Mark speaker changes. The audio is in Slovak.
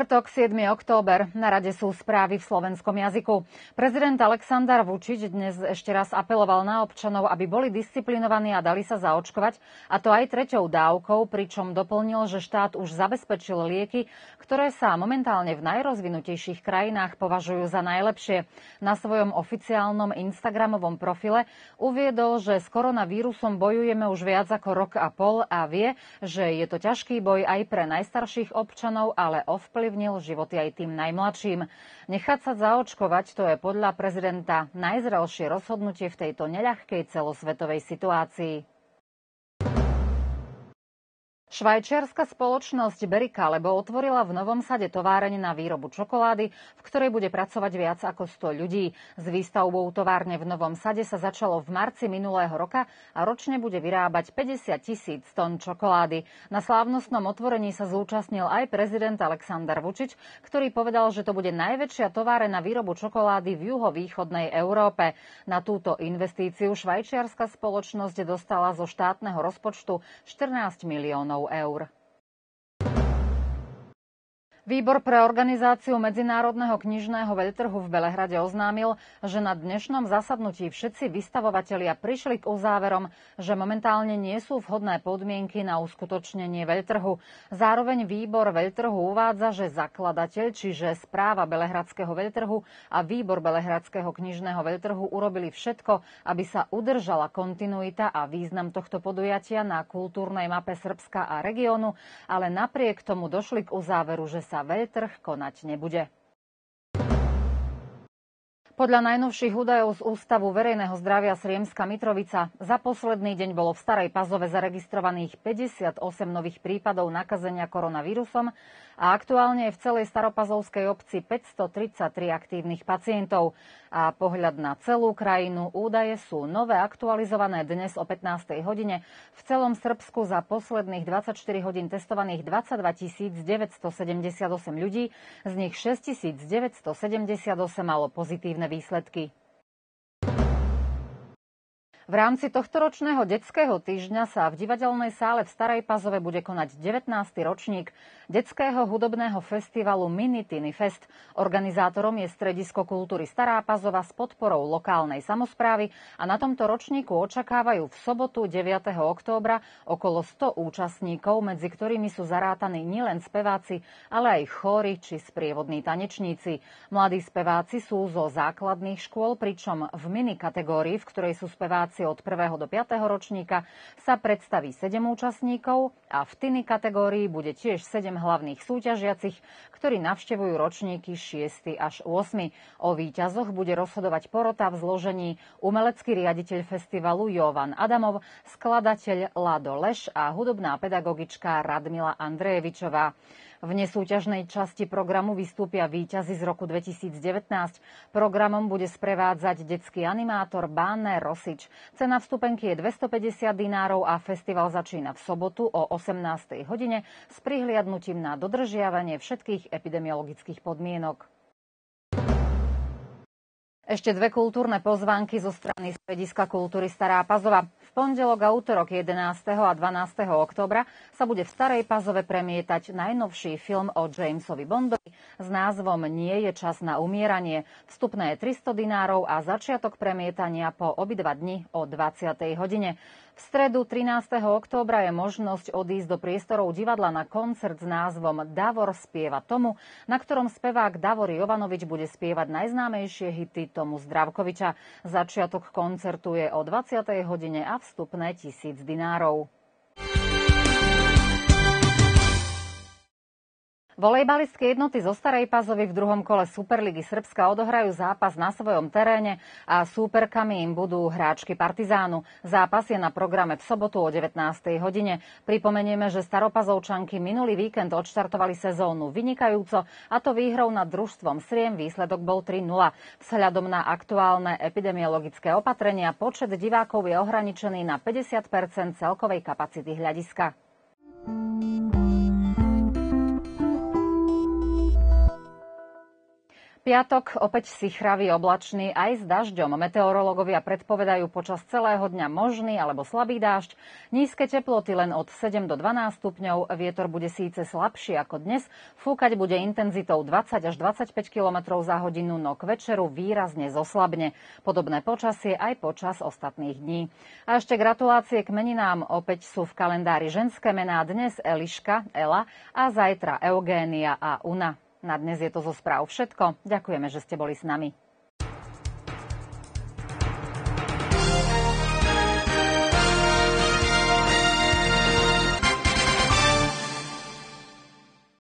Speaker 1: štvrtok, 7. október. Na rade sú správy v slovenskom jazyku. Prezident Aleksandar Vučić dnes ešte raz apeloval na občanov, aby boli disciplinovaní a dali sa zaočkovať, a to aj treťou dávkou, pričom doplnil, že štát už zabezpečil lieky, ktoré sa momentálne v najrozvinutejších krajinách považujú za najlepšie. Na svojom oficiálnom Instagramovom profile uviedol, že s koronavírusom bojujeme už viac ako rok a pol a vie, že je to ťažký boj aj pre najstarších občanov, ale ovplyvnil životy aj tým najmladším. Nechať sa zaočkovať to je podľa prezidenta najzrelšie rozhodnutie v tejto neľahkej celosvetovej situácii. Švajčiarska spoločnosť Berika lebo otvorila v Novom sade továreň na výrobu čokolády, v ktorej bude pracovať viac ako 100 ľudí. S výstavbou továrne v Novom sade sa začalo v marci minulého roka a ročne bude vyrábať 50 tisíc tón čokolády. Na slávnostnom otvorení sa zúčastnil aj prezident Aleksandar Vučič, ktorý povedal, že to bude najväčšia továre na výrobu čokolády v juhovýchodnej Európe. Na túto investíciu švajčiarska spoločnosť dostala zo štátneho rozpočtu 14 miliónov miliónov eur. Výbor pre organizáciu Medzinárodného knižného veľtrhu v Belehrade oznámil, že na dnešnom zasadnutí všetci vystavovatelia prišli k uzáverom, že momentálne nie sú vhodné podmienky na uskutočnenie veľtrhu. Zároveň výbor veľtrhu uvádza, že zakladateľ, čiže správa Belehradského veľtrhu a výbor Belehradského knižného veľtrhu urobili všetko, aby sa udržala kontinuita a význam tohto podujatia na kultúrnej mape Srbska a regiónu, ale napriek tomu došli k uzáveru, že sa veľtrh konať nebude. Podľa najnovších údajov z Ústavu verejného zdravia Sriemska Mitrovica za posledný deň bolo v Starej Pazove zaregistrovaných 58 nových prípadov nakazenia koronavírusom a aktuálne je v celej Staropazovskej obci 533 aktívnych pacientov. A pohľad na celú krajinu údaje sú nové aktualizované dnes o 15. hodine. V celom Srbsku za posledných 24 hodín testovaných 22 978 ľudí, z nich 6 978 malo pozitívne výsledky. V rámci tohto ročného detského týždňa sa v divadelnej sále v Starej Pazove bude konať 19. ročník detského hudobného festivalu Mini Tiny Fest. Organizátorom je Stredisko kultúry Stará Pazova s podporou lokálnej samozprávy a na tomto ročníku očakávajú v sobotu 9. októbra okolo 100 účastníkov, medzi ktorými sú zarátaní nielen speváci, ale aj chóry či sprievodní tanečníci. Mladí speváci sú zo základných škôl, pričom v mini kategórii, v ktorej sú speváci klasy od 1. do 5. ročníka sa predstaví 7 účastníkov a v tiny kategórii bude tiež 7 hlavných súťažiacich, ktorí navštevujú ročníky 6. až 8. O víťazoch bude rozhodovať porota v zložení umelecký riaditeľ festivalu Jovan Adamov, skladateľ Lado Leš a hudobná pedagogička Radmila Andrejevičová. V nesúťažnej časti programu vystúpia víťazi z roku 2019. Programom bude sprevádzať detský animátor Báne Rosič. Cena vstupenky je 250 dinárov a festival začína v sobotu o 18. hodine s prihliadnutím na dodržiavanie všetkých epidemiologických podmienok. Ešte dve kultúrne pozvánky zo strany Strediska kultúry Stará Pazova. V pondelok a útorok 11. a 12. oktobra sa bude v Starej Pazove premietať najnovší film o Jamesovi Bondovi s názvom Nie je čas na umieranie. Vstupné je 300 dinárov a začiatok premietania po obidva dni o 20. hodine. V stredu 13. októbra je možnosť odísť do priestorov divadla na koncert s názvom Davor spieva tomu, na ktorom spevák Davor Jovanovič bude spievať najznámejšie hity Tomu Zdravkoviča. Začiatok koncertu je o 20. hodine a vstupné tisíc dinárov. Volejbalistské jednoty zo Starej Pazovy v druhom kole Superligy Srbska odohrajú zápas na svojom teréne a súperkami im budú hráčky Partizánu. Zápas je na programe v sobotu o 19. hodine. Pripomenieme, že Staropazovčanky minulý víkend odštartovali sezónu vynikajúco a to výhrou nad družstvom Sriem výsledok bol 3-0. Vzhľadom na aktuálne epidemiologické opatrenia počet divákov je ohraničený na 50% celkovej kapacity hľadiska. Piatok opäť sichravý, oblačný aj s dažďom. Meteorológovia predpovedajú počas celého dňa možný alebo slabý dážď. Nízke teploty len od 7 do 12 stupňov. Vietor bude síce slabší ako dnes. Fúkať bude intenzitou 20 až 25 km za hodinu, no k večeru výrazne zoslabne. Podobné počasie aj počas ostatných dní. A ešte gratulácie k meninám. Opäť sú v kalendári ženské mená dnes Eliška, Ela a zajtra Eugénia a Una. Na dnes je to zo správ všetko. Ďakujeme, že ste boli s nami.